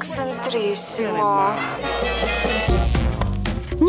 Эксцентриссимо.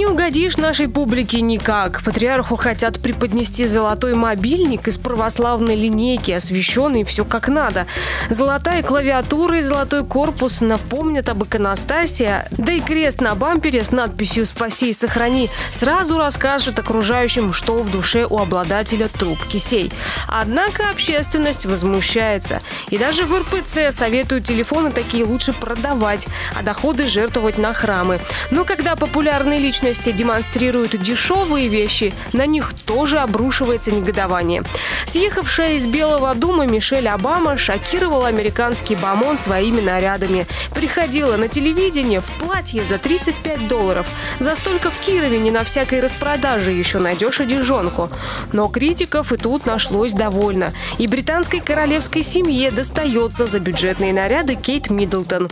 Не угодишь нашей публике никак. Патриарху хотят преподнести золотой мобильник из православной линейки, освещенный все как надо. Золотая клавиатура и золотой корпус напомнят об иконостасе, да и крест на бампере с надписью «Спаси и сохрани» сразу расскажет окружающим, что в душе у обладателя трубки сей. Однако общественность возмущается. И даже в РПЦ советуют телефоны такие лучше продавать, а доходы жертвовать на храмы. Но когда популярные личности личности демонстрируют дешевые вещи, на них тоже обрушивается негодование. Съехавшая из Белого дома Мишель Обама шокировала американский бомон своими нарядами. Приходила на телевидение в платье за 35 долларов. За столько в Кирове не на всякой распродаже еще найдешь одежонку. Но критиков и тут нашлось довольно. И британской королевской семье достается за бюджетные наряды Кейт Миддлтон.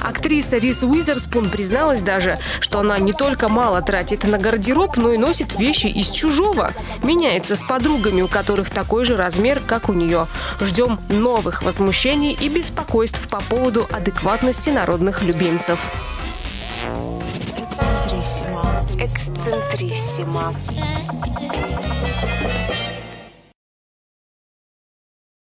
Актриса Рис Уизерспун призналась даже, что она не только мало тратит на гардероб, но и носит вещи из чужого. Меняется с подругами, у которых такой же размер, как у нее. Ждем новых возмущений и беспокойств по поводу адекватности народных любимцев. Эксцентриссимо.